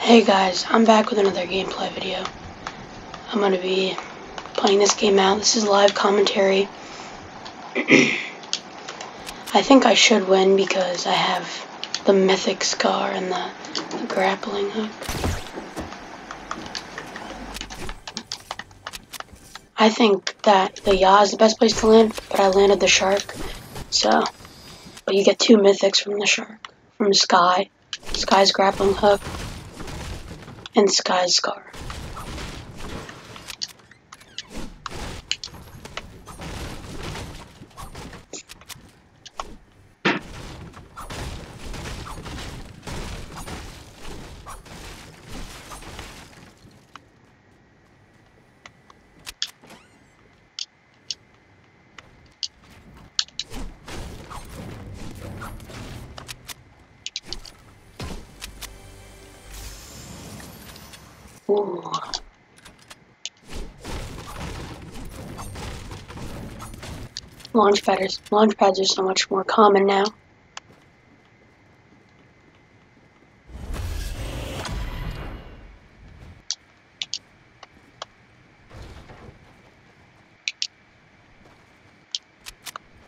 Hey guys, I'm back with another gameplay video. I'm going to be playing this game out. This is live commentary. I think I should win because I have the mythic scar and the, the grappling hook. I think that the Yacht is the best place to land, but I landed the shark. So, but you get two mythics from the shark, from Skye. Skye's grappling hook and Skye's Scar. Launch pads, launch pads are so much more common now.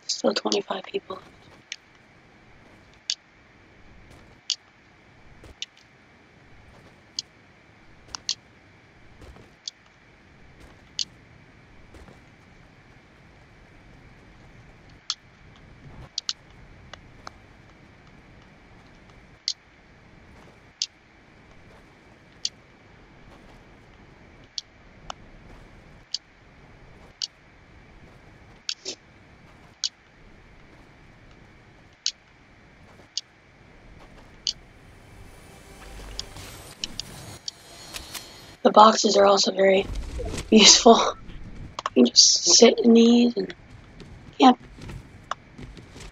Still 25 people. The boxes are also very useful. You just sit in these and yeah.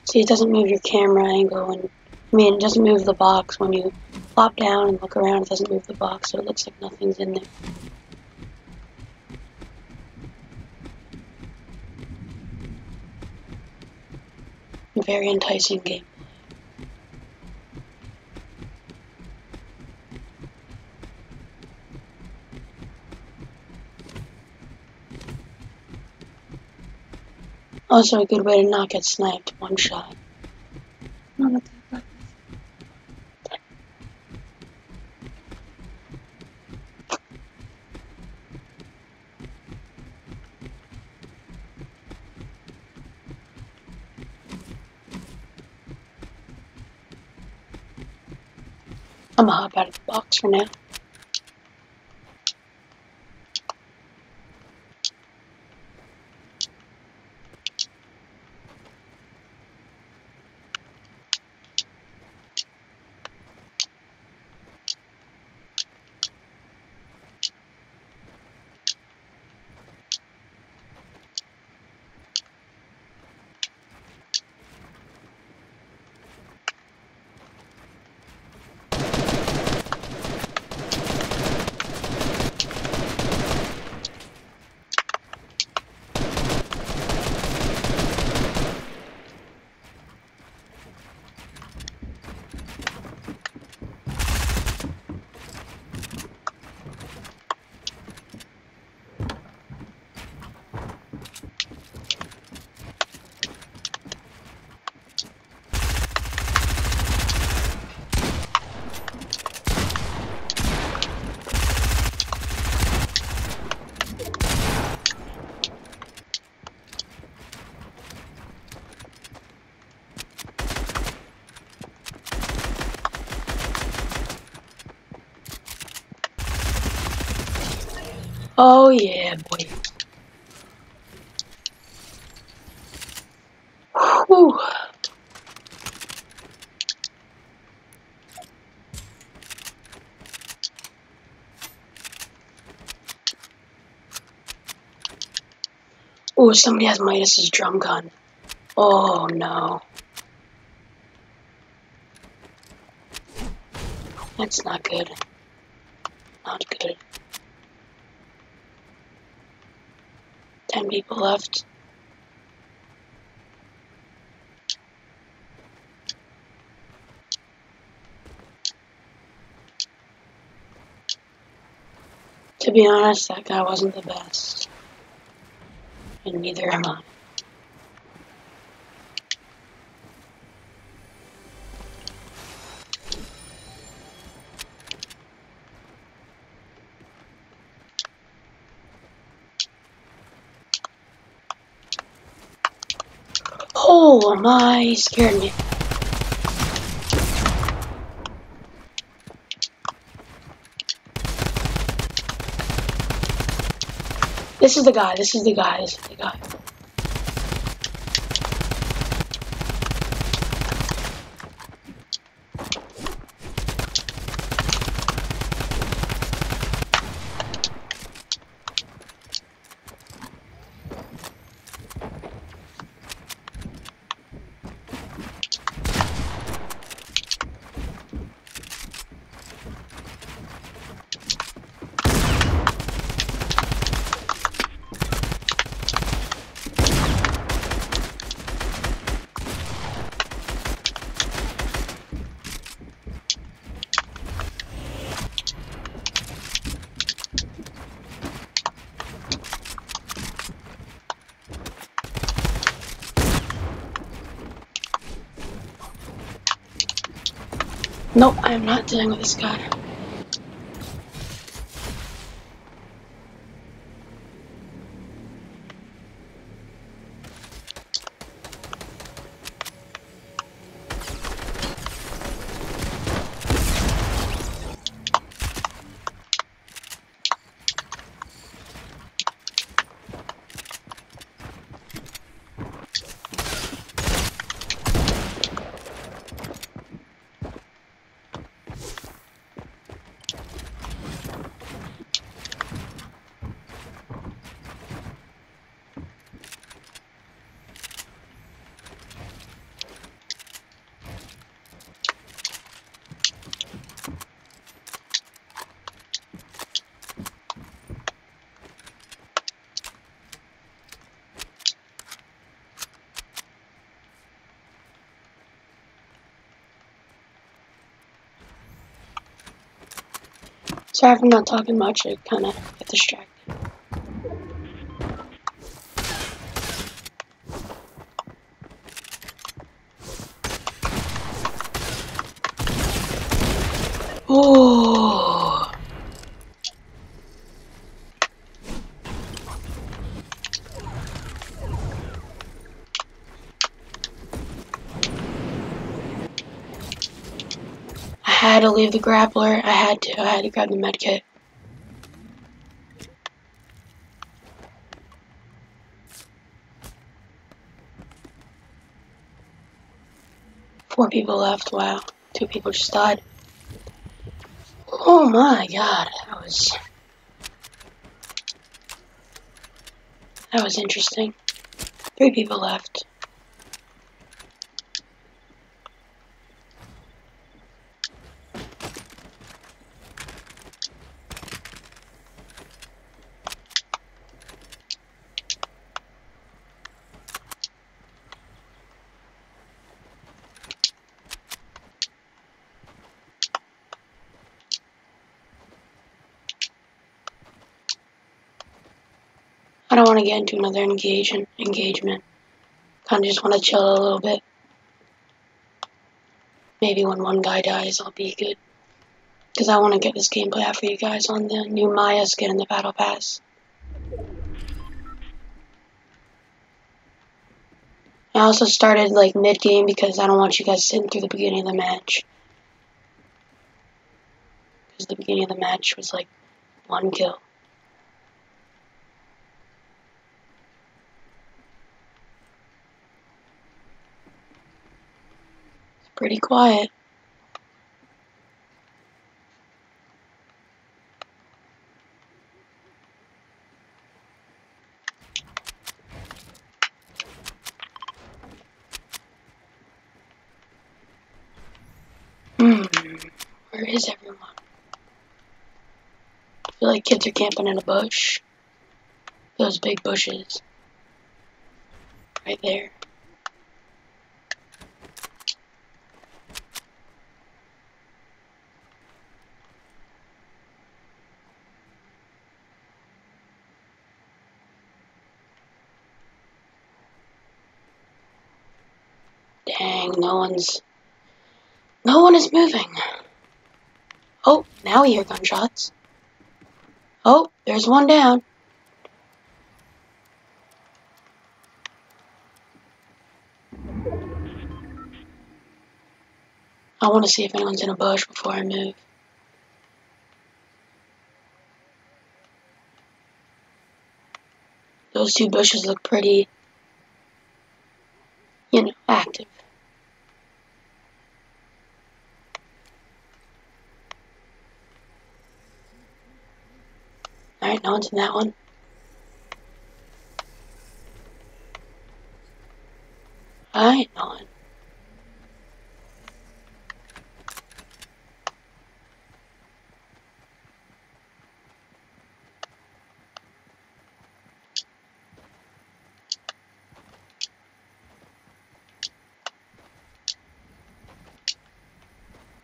See, it doesn't move your camera angle, and I mean, it doesn't move the box when you flop down and look around. It doesn't move the box, so it looks like nothing's in there. Very enticing game. Also a good way to not get sniped one shot. I'm gonna hop out of the box for now. Oh yeah, boy. Whew. Oh, somebody has Midas's drum gun. Oh no. That's not good. Not good. 10 people left. To be honest, that guy wasn't the best. And neither am I. Oh my, he scared me. This is the guy, this is the guy, this is the guy. Nope, I am not dealing with this guy. Sorry I'm not talking much, I kind of get distracted. Oh. I had to leave the grappler. I had to. I had to grab the medkit. Four people left. Wow. Two people just died. Oh my god. That was. That was interesting. Three people left. Don't want to get into another engagement. Engagement. Kind of just want to chill a little bit. Maybe when one guy dies, I'll be good. Because I want to get this gameplay out for you guys on the new Maya skin in the Battle Pass. I also started like mid game because I don't want you guys sitting through the beginning of the match. Because the beginning of the match was like one kill. Pretty quiet. Hmm, where is everyone? I feel like kids are camping in a bush. Those big bushes. Right there. Dang, no one's. No one is moving. Oh, now we hear gunshots. Oh, there's one down. I want to see if anyone's in a bush before I move. Those two bushes look pretty, you know, active. Alright, no one's in that one. Alright, no one.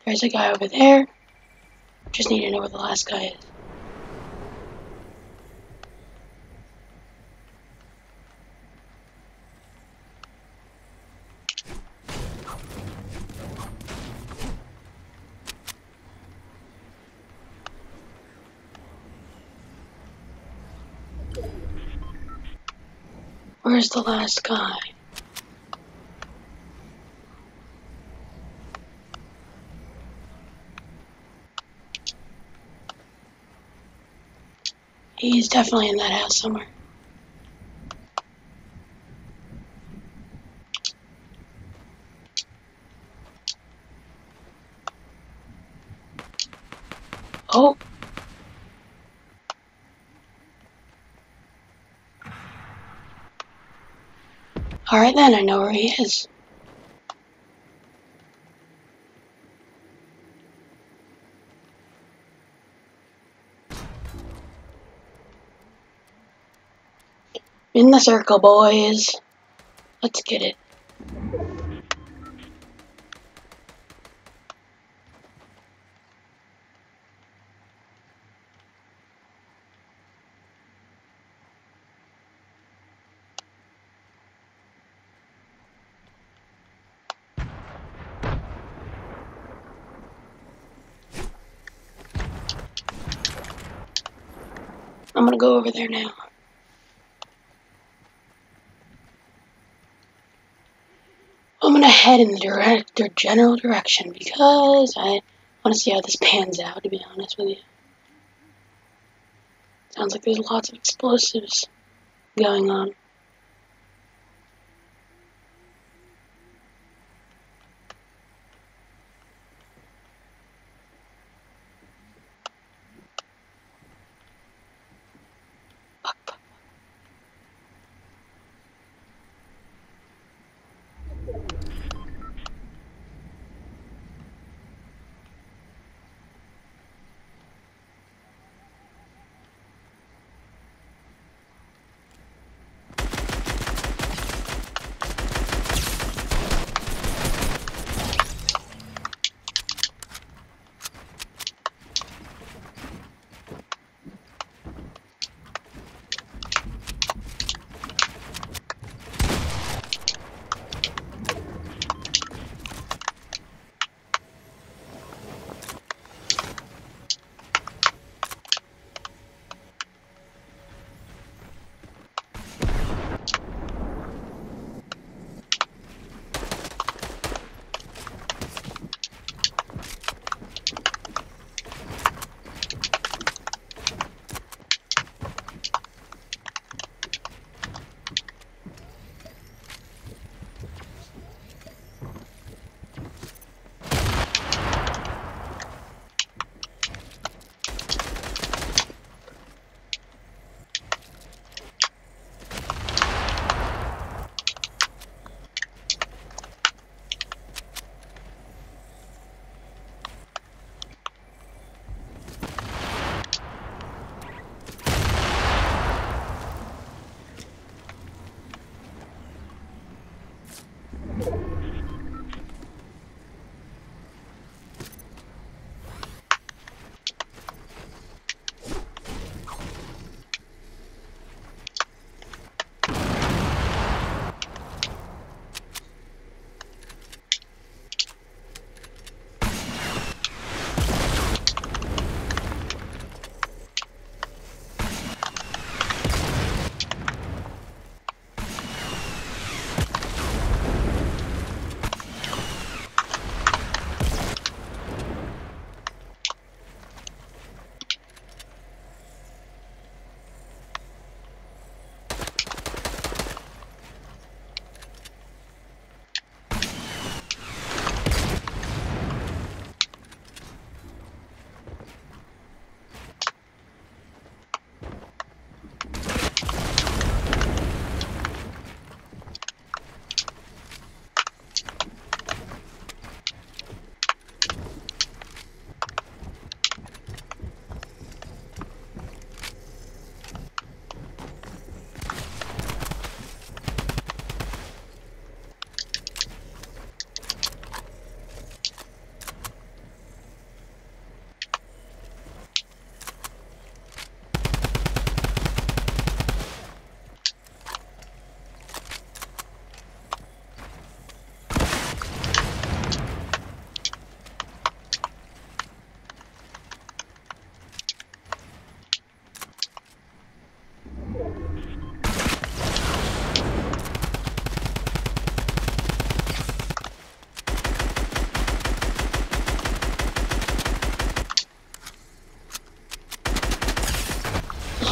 There's a guy over there. Just need to know where the last guy is. Where's the last guy? He's definitely in that house somewhere. Oh. Alright then, I know where he is. In the circle, boys. Let's get it. I'm gonna go over there now. I'm gonna head in the direct, the general direction because I want to see how this pans out. To be honest with you, sounds like there's lots of explosives going on.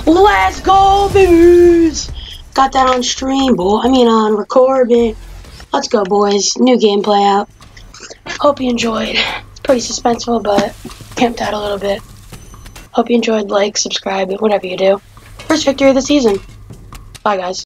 Let's go, boys! Got that on stream, boy. I mean, on recording. Let's go, boys. New gameplay out. Hope you enjoyed. It's pretty suspenseful, but camped out a little bit. Hope you enjoyed. Like, subscribe, whatever you do. First victory of the season. Bye, guys.